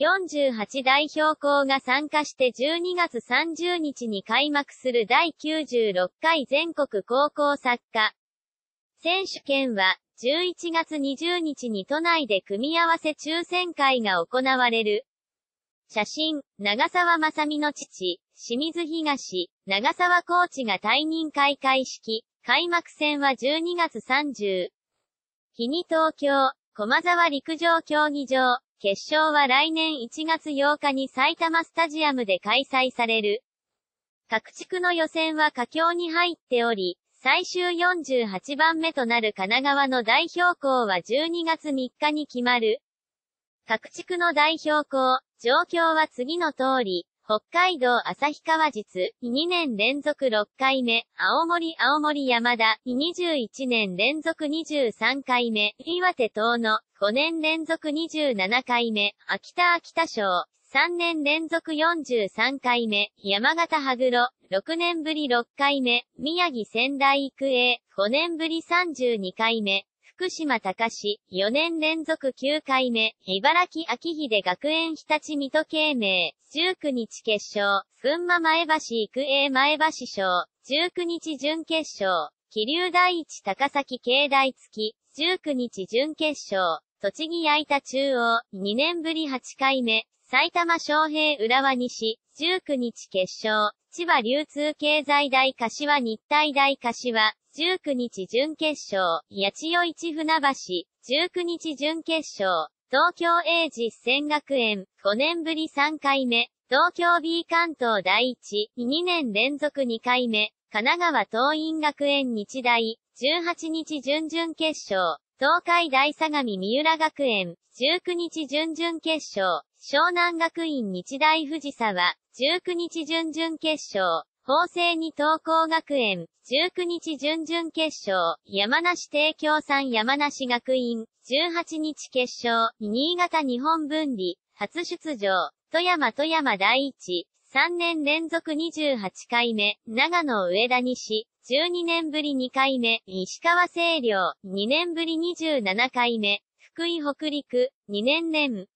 48代表校が参加して12月30日に開幕する第96回全国高校サッカー。選手権は11月20日に都内で組み合わせ抽選会が行われる。写真、長沢正美の父、清水東、長沢コーチが退任開会式、開幕戦は12月30日に東京、駒沢陸上競技場、決勝は来年1月8日に埼玉スタジアムで開催される。各地区の予選は佳境に入っており、最終48番目となる神奈川の代表校は12月3日に決まる。各地区の代表校、状況は次の通り、北海道旭川実、2年連続6回目、青森青森山田、21年連続23回目、岩手東野、5年連続27回目、秋田秋田賞、3年連続43回目、山形羽黒、6年ぶり6回目、宮城仙台育英、5年ぶり32回目、福島高市、4年連続9回目、茨城秋秀学園日立水戸慶明、19日決勝、群馬前橋育英前橋賞、19日準決勝、気流第一高崎境大月、19日準決勝、栃木矢板中央、2年ぶり8回目、埼玉昌平浦和西、19日決勝、千葉流通経済大柏日体大柏、19日準決勝、八千代市船橋、19日準決勝、東京英実践学園、5年ぶり3回目、東京 B 関東第一、2年連続2回目、神奈川東院学園日大、18日準々決勝、東海大相模三浦学園、19日準々決勝、湘南学院日大藤沢、19日準々決勝、法政に東工学園、19日準々決勝、山梨帝京産山梨学院、18日決勝、新潟日本分離、初出場、富山富山第一、3年連続28回目、長野上田西、12年ぶり2回目、石川清涼、2年ぶり27回目、福井北陸、2年連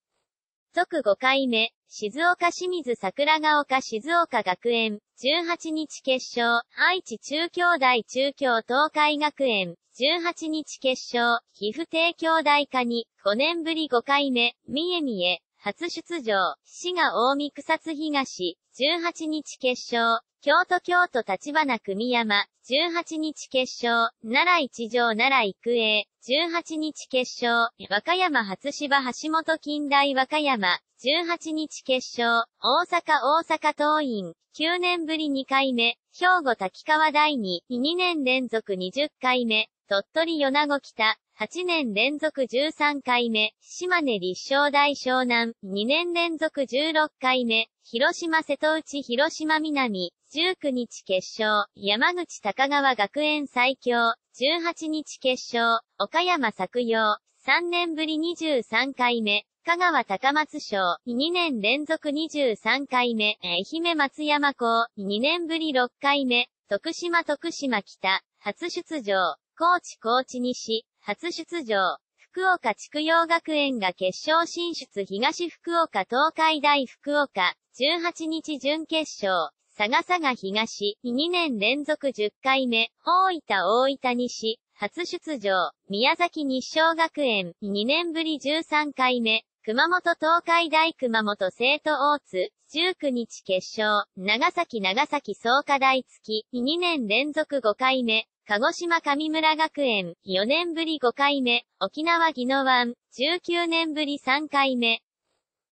続5回目、静岡清水桜ヶ丘静岡学園、18日決勝、愛知中京大中京東海学園、18日決勝、皮膚帝京大科に、5年ぶり5回目、三重三重、初出場、滋賀大見草津東、18日決勝、京都京都立花組山、18日決勝、奈良一条奈良育英、18日決勝、和歌山初芝橋本近代和歌山、18日決勝、大阪大阪桐蔭、9年ぶり2回目、兵庫滝川第2、2年連続20回目、鳥取米子北、8年連続13回目、島根立正大湘南、2年連続16回目、広島瀬戸内広島南、19日決勝、山口高川学園最強、18日決勝、岡山作陽、3年ぶり23回目、香川高松賞、2年連続23回目、愛媛松山校、2年ぶり6回目、徳島徳島北、初出場、高知高知西、初出場、福岡筑陽学園が決勝進出東福岡東海大福岡、18日準決勝、佐賀佐賀東、2年連続10回目、大分大分西、初出場、宮崎日照学園、2年ぶり13回目、熊本東海大熊本生徒大津、19日決勝、長崎長崎創価大付き、2年連続5回目、鹿児島上村学園、4年ぶり5回目、沖縄宜野湾、19年ぶり3回目、